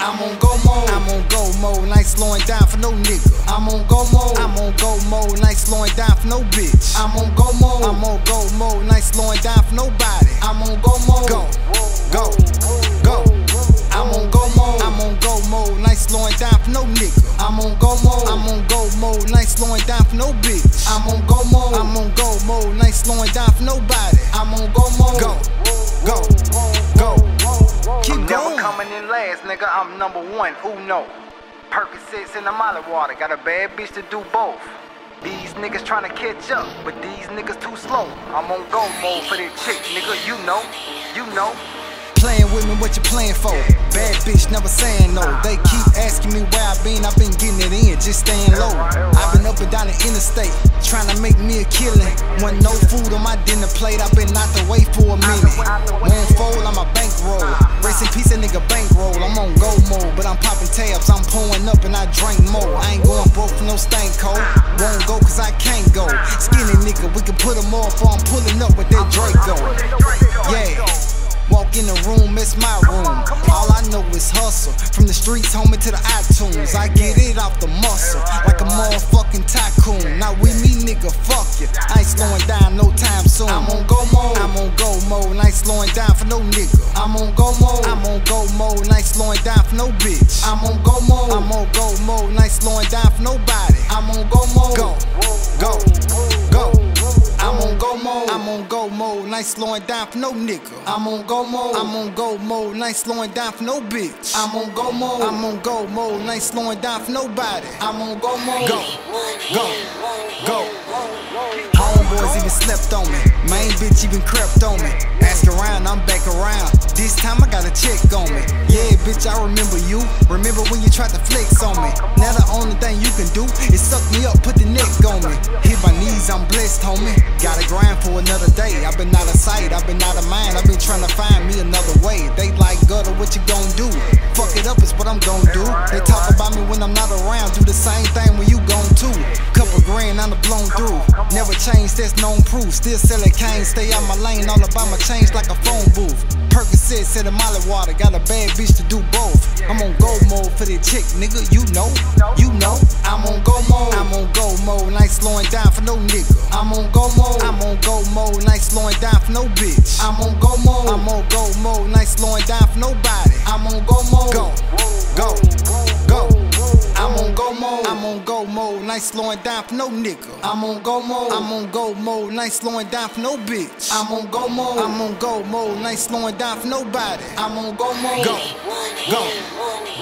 I'm on go mode. I'm on go mode. I ain't slowing down for no nigga. I'm on go mode. I'm on go mode. I ain't slowing down for no bitch. I'm on go mode. I'm on go mode. I ain't slowing down for nobody. I'm on go mode. Go, go, go. I'm on go mode. I'm on go mode. I ain't slowing down for no nigga. I'm on go mode. I'm on go mode. I ain't slowing down for no bitch. I'm on go mode. I'm on go mode. I ain't slowing down for nobody. I'm on go mode. Go, go, last, nigga. I'm number one. Who know? Percocets in the molly water. Got a bad bitch to do both. These niggas tryna catch up, but these niggas too slow. I'm on go mode for that chick, nigga. You know, you know. Playing with me, what you playing for? Bad bitch, never saying no. They keep asking me where I been, I've been getting it in, just staying low. I've been up and down the interstate, trying to make me a killing. When no food on my dinner plate, I've been out the way for a minute. Pouring up and I drink more. I ain't going broke for no stank code. Won't go cause I can't go. Skinny nigga, we can put 'em off for I'm pulling up with that Draco. Yeah. Walk in the room, it's my room. All I know is hustle. From the streets home into the iTunes. I get it off the muscle. Like a motherfucking tycoon. Now with me, nigga, fuck you. I ain't slowing down soon. I'm on go mode. I'm on go mode. I slowing down for no nigga. I'm on go mode. I'm on go mode. I slowing down for no bitch. I'm on go mode. I'm on go mode. I slowing down for nobody. I'm on go mode. Go, go, go. I'm on go mode. I'm on go mode. I slowing down for no nigga. I'm on go mode. I'm on go mode. I slowing down for no bitch. I'm on go mode. I'm on go mode. I slowing down for nobody. I'm on go mode. Go, go, go. Homeboys even slept on me. Main bitch even crept on me. Ask around, I'm back around. This time I got a check on me. Yeah, bitch, I remember you. Remember when you tried to flex on me. Now the only thing you can do is suck me up, put the neck on me. Hit my knees, I'm blessed, homie. Gotta grind for another day. I've been out of sight, I've been out of mind. I've been trying to find me another way. They like gutter, what you gon' do? Fuck it up is what I'm gon' do. They talk about me when I'm not around. Do the same thing I'm blown through. Never change, that's known proof. Still selling cane, stay out my lane. All about my change like a phone booth. Percocets in the molly water. Got a bad bitch to do both. I'm on go mode for the chick, nigga. You know, you know. I'm on go mode. I'm on go mode. And slowing down for no nigga. I'm on go mode. I'm on go mode. And slowing down for no bitch. I'm on go mode. I'm on go mode. And slowing down for nobody. I'm go mode. And I ain't slowing down for no nigga. I'm on go mode. I'm on go mode. And I slowing down for no bitch. I'm on go mode. I'm on go mode. And I ain't slowing down for nobody. I'm on go mode. Go, go, go.